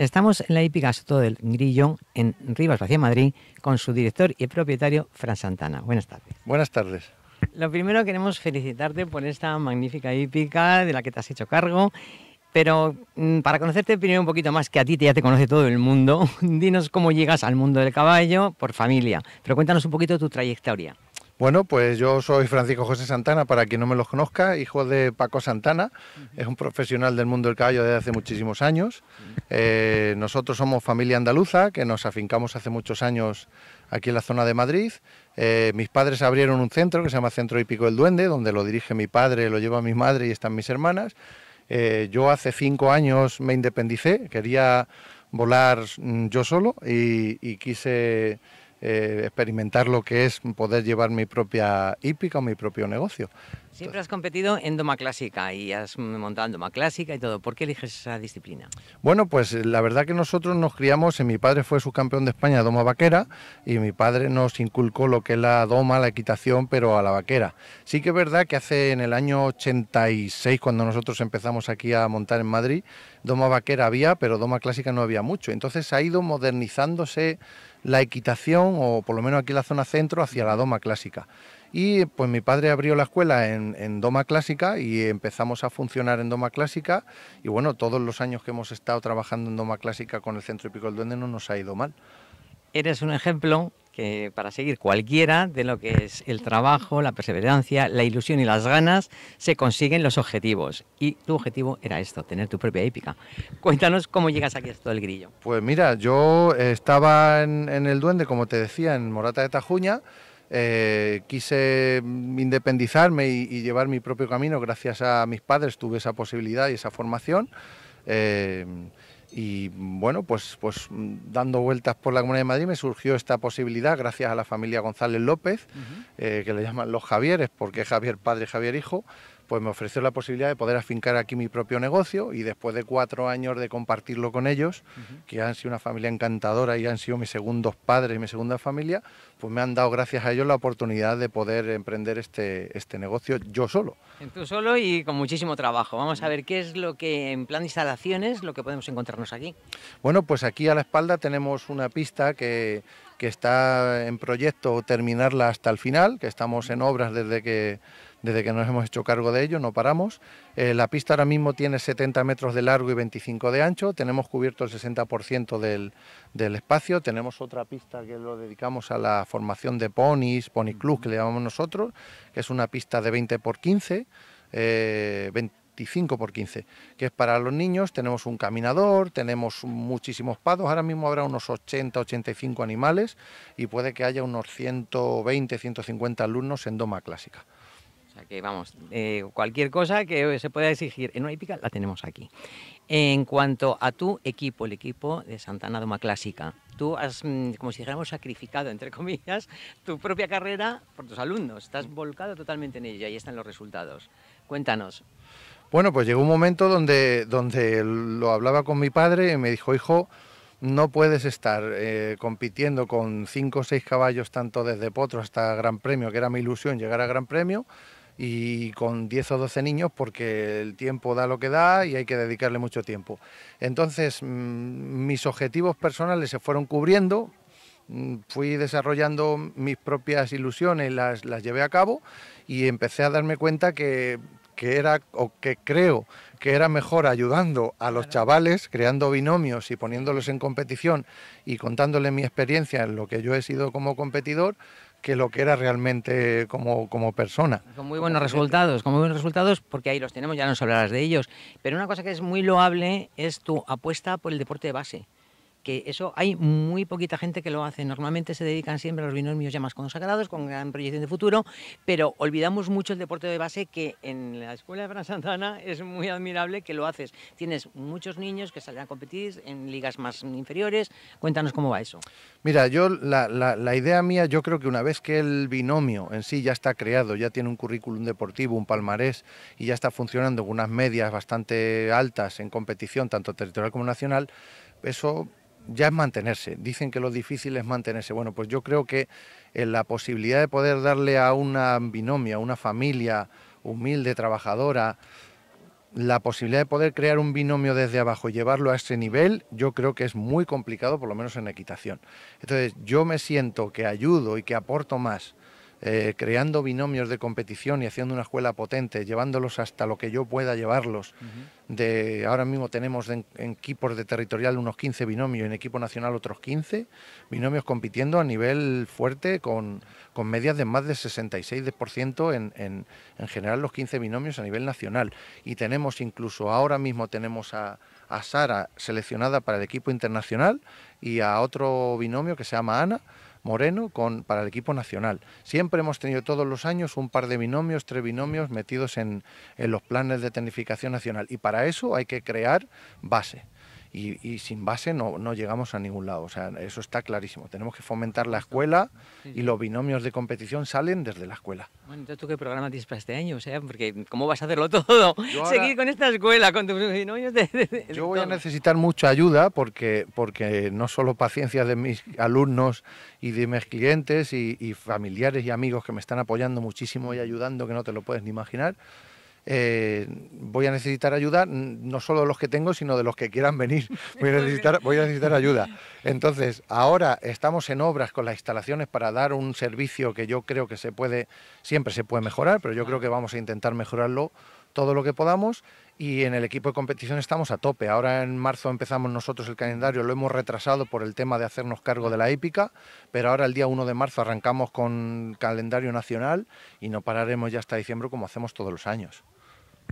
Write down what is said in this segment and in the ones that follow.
Estamos en la hípica Soto del Grillo, en Rivas, hacia Madrid, con su director y propietario, Fran Santana. Buenas tardes. Buenas tardes. Lo primero queremos felicitarte por esta magnífica hípica de la que te has hecho cargo. Pero mm, para conocerte primero un poquito más, que a ti ya te conoce todo el mundo, dinos cómo llegas al mundo del caballo por familia. Pero cuéntanos un poquito tu trayectoria. Bueno, pues yo soy Francisco José Santana, para quien no me los conozca, hijo de Paco Santana, es un profesional del mundo del caballo desde hace muchísimos años. Eh, nosotros somos familia andaluza, que nos afincamos hace muchos años aquí en la zona de Madrid. Eh, mis padres abrieron un centro que se llama Centro Hípico del Duende, donde lo dirige mi padre, lo lleva mi madre y están mis hermanas. Eh, yo hace cinco años me independicé, quería volar mm, yo solo y quise eh, experimentar lo que es poder llevar mi propia hípica o mi propio negocio. Siempre has competido en doma clásica y has montado en doma clásica y todo. ¿Por qué eliges esa disciplina? Bueno, pues eh, la verdad que nosotros nos criamos, mi padre fue subcampeón de España de doma vaquera y mi padre nos inculcó lo que es la doma, la equitación, pero a la vaquera. Sí que es verdad que hace en el año 86, cuando nosotros empezamos aquí a montar en Madrid, doma vaquera había, pero doma clásica no había mucho. Entonces ha ido modernizándose la equitación, o por lo menos aquí en la zona centro, hacia la doma clásica. Y pues mi padre abrió la escuela en, doma clásica y empezamos a funcionar en doma clásica y bueno, todos los años que hemos estado trabajando en doma clásica con el Centro Hípico del Duende no nos ha ido mal. Eres un ejemplo que para seguir cualquiera de lo que es el trabajo, la perseverancia, la ilusión y las ganas, se consiguen los objetivos. Y tu objetivo era esto, tener tu propia épica. Cuéntanos cómo llegas aquí a todo el grillo. Pues mira, yo estaba en, el Duende, como te decía, en Morata de Tajuña. Eh, quise independizarme y, llevar mi propio camino. Gracias a mis padres tuve esa posibilidad y esa formación. Eh, y bueno, pues, pues dando vueltas por la Comunidad de Madrid me surgió esta posibilidad gracias a la familia González López, eh, que le llaman los Javieres, porque Javier padre, Javier hijo, pues me ofreció la posibilidad de poder afincar aquí mi propio negocio y después de cuatro años de compartirlo con ellos, que han sido una familia encantadora y han sido mis segundos padres y mi segunda familia, pues me han dado gracias a ellos la oportunidad de poder emprender este, este negocio yo solo. Tú solo y con muchísimo trabajo. Vamos a ver qué es lo que en plan de instalaciones, lo que podemos encontrarnos aquí. Bueno, pues aquí a la espalda tenemos una pista que, que está en proyecto terminarla hasta el final, que estamos en obras desde que desde que nos hemos hecho cargo de ello, no paramos. Eh, la pista ahora mismo tiene 70 metros de largo y 25 de ancho, tenemos cubierto el 60% del, del, espacio, tenemos otra pista que lo dedicamos a la formación de ponis, pony club que le llamamos nosotros, que es una pista de 20 por 15, 25 por 15, que es para los niños, tenemos un caminador, tenemos muchísimos pados, ahora mismo habrá unos 80, 85 animales y puede que haya unos 120, 150 alumnos en doma clásica que vamos, eh, cualquier cosa que se pueda exigir en una hípica la tenemos aquí. En cuanto a tu equipo, el equipo de Santana Doma Clásica, tú has, mm, como si dijéramos, sacrificado, entre comillas, tu propia carrera por tus alumnos. Estás volcado totalmente en ella y ahí están los resultados. Cuéntanos. Bueno, pues llegó un momento donde, donde lo hablaba con mi padre y me dijo, hijo, no puedes estar eh, compitiendo con cinco o seis caballos, tanto desde Potro hasta Gran Premio, que era mi ilusión llegar a Gran Premio, y con 10 o 12 niños porque el tiempo da lo que da y hay que dedicarle mucho tiempo. Entonces, mm, mis objetivos personales se fueron cubriendo, mm, fui desarrollando mis propias ilusiones, las, las llevé a cabo y empecé a darme cuenta que, que era, o que creo que era mejor ayudando a los chavales, creando binomios y poniéndolos en competición y contándoles mi experiencia en lo que yo he sido como competidor, que lo que era realmente como, como persona. Con muy buenos resultados, con muy buenos resultados, porque ahí los tenemos, ya nos hablarás de ellos. Pero una cosa que es muy loable es tu apuesta por el deporte de base que eso hay muy poquita gente que lo hace. Normalmente se dedican siempre a los binomios ya más consagrados, con gran proyección de futuro, pero olvidamos mucho el deporte de base que en la Escuela de Fran Santana es muy admirable que lo haces. Tienes muchos niños que salen a competir en ligas más inferiores. Cuéntanos cómo va eso. Mira, yo la, la idea mía, yo creo que una vez que el binomio en sí ya está creado, ya tiene un currículum deportivo, un palmarés y ya está funcionando con unas medias bastante altas en competición, tanto territorial como nacional, eso ya es mantenerse. Dicen que lo difícil es mantenerse. Bueno, pues yo creo que en la posibilidad de poder darle a una binomia, a una familia humilde, trabajadora, la posibilidad de poder crear un binomio desde abajo y llevarlo a ese nivel, yo creo que es muy complicado, por lo menos en equitación. Entonces, yo me siento que ayudo y que aporto más eh, creando binomios de competición y haciendo una escuela potente, llevándolos hasta lo que yo pueda llevarlos. de, ahora mismo tenemos en, equipos de territorial unos 15 binomios, en equipo nacional otros 15 binomios compitiendo a nivel fuerte con, con medias de más de 66% en, en, en general los 15 binomios a nivel nacional. Y tenemos incluso ahora mismo tenemos a, a Sara seleccionada para el equipo internacional y a otro binomio que se llama Ana Moreno con, para el equipo nacional. Siempre hemos tenido todos los años un par de binomios, tres binomios metidos en, en los planes de tecnificación nacional y para eso hay que crear base y, sin base no, no, llegamos a ningún lado. O sea, eso está clarísimo. Tenemos que fomentar la escuela y los binomios de competición salen desde la escuela. Bueno, entonces, ¿tú qué programa tienes para este año? O sea, porque ¿cómo vas a hacerlo todo? Seguir con esta escuela, con tus binomios de, Yo voy a necesitar mucha ayuda porque, porque no solo paciencia de mis alumnos y de mis clientes y, y familiares y amigos que me están apoyando muchísimo y ayudando que no te lo puedes ni imaginar, eh, voy a necesitar ayuda, no solo de los que tengo, sino de los que quieran venir. Voy a necesitar, voy a necesitar ayuda. Entonces, ahora estamos en obras con las instalaciones para dar un servicio que yo creo que se puede, siempre se puede mejorar, pero yo creo que vamos a intentar mejorarlo todo lo que podamos y en el equipo de competición estamos a tope. Ahora en marzo empezamos nosotros el calendario, lo hemos retrasado por el tema de hacernos cargo de la hípica, pero ahora el día 1 de marzo arrancamos con calendario nacional y no pararemos ya hasta diciembre como hacemos todos los años.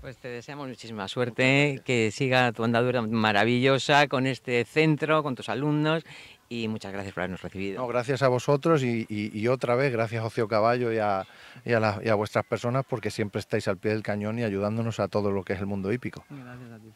Pues te deseamos muchísima suerte, que siga tu andadura maravillosa con este centro, con tus alumnos y muchas gracias por habernos recibido. gracias a vosotros y, otra vez gracias a Ocio Caballo y a, y a, vuestras personas porque siempre estáis al pie del cañón y ayudándonos a todo lo que es el mundo hípico. Gracias a ti,